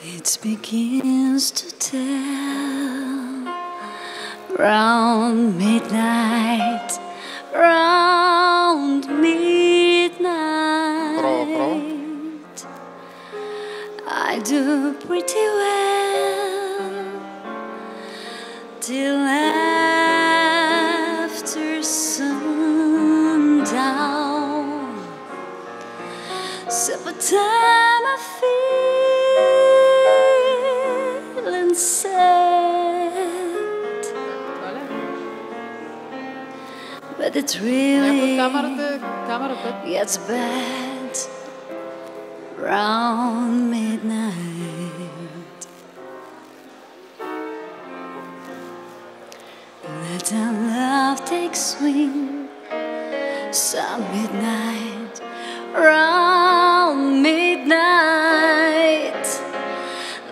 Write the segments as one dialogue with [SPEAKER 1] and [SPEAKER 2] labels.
[SPEAKER 1] It begins to tell round midnight, round midnight.
[SPEAKER 2] Bravo, bravo.
[SPEAKER 1] I do pretty well. but it really gets bad round midnight. Let our love take swing some midnight round midnight.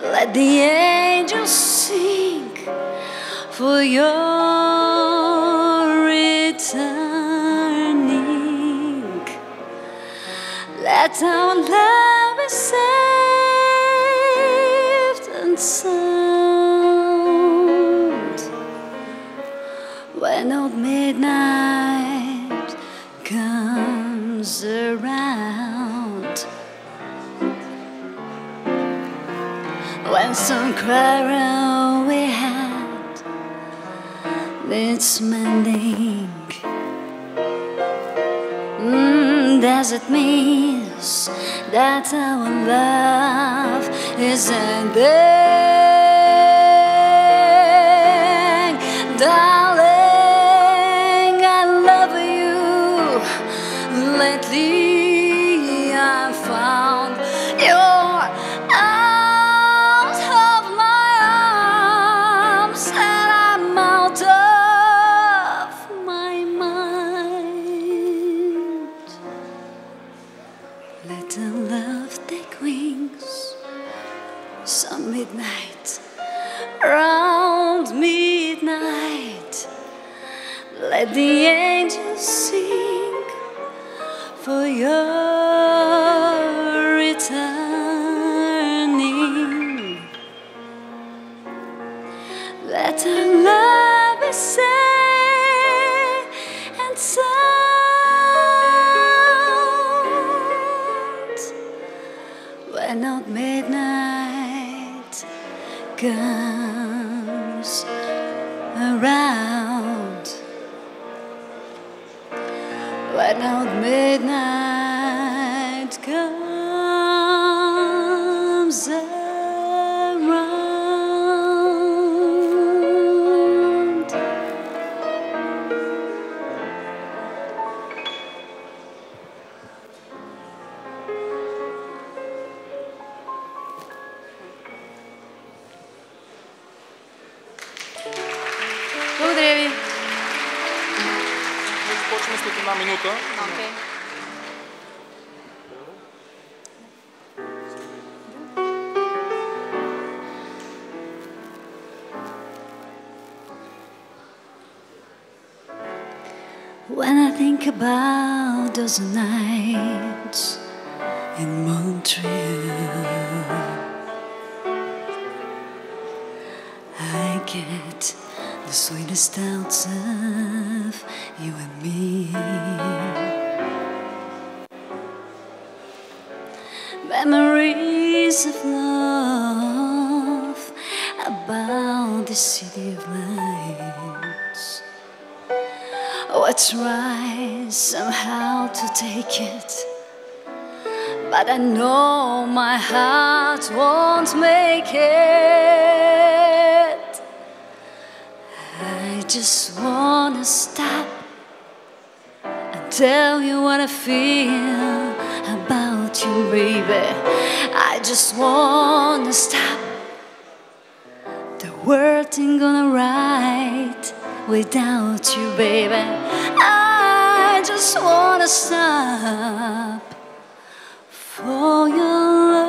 [SPEAKER 1] Let the angels sing for your. Let our love be saved and sound when old midnight comes around. When some quarrel we had needs mending. Mm, does it mean that our love is ending? Darling, Our love take wings some midnight, round midnight. Let the angels sing for your around. When old midnight comes
[SPEAKER 2] започваме след една минута.
[SPEAKER 3] Okay.
[SPEAKER 1] When I think about those nights in Montreal, I get the sweetest thoughts of you and me. Memories of love about the city of lights. Oh, I try somehow to take it, but I know my heart won't make it. Just wanna stop and tell you what I feel about you, baby. I just wanna stop. The world ain't gonna write without you, baby. I just wanna stop for your love.